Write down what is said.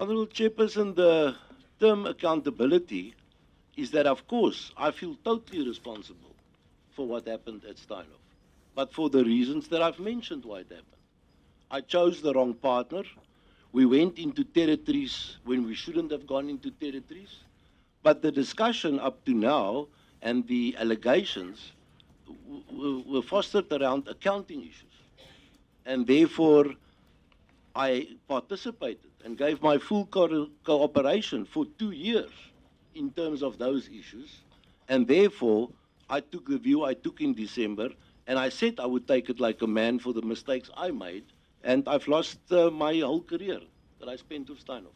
Honorable Chairperson, the term accountability is that, of course, I feel totally responsible for what happened at Steinhoff, but for the reasons that I've mentioned why it happened. I chose the wrong partner. We went into territories when we shouldn't have gone into territories. But the discussion up to now and the allegations were fostered around accounting issues. And therefore, I participated and gave my full co- cooperation for two years in terms of those issues. And therefore, I took the view I took in December, and I said I would take it like a man for the mistakes I made. And I've lost uh, my whole career that I spent with Steinhoff.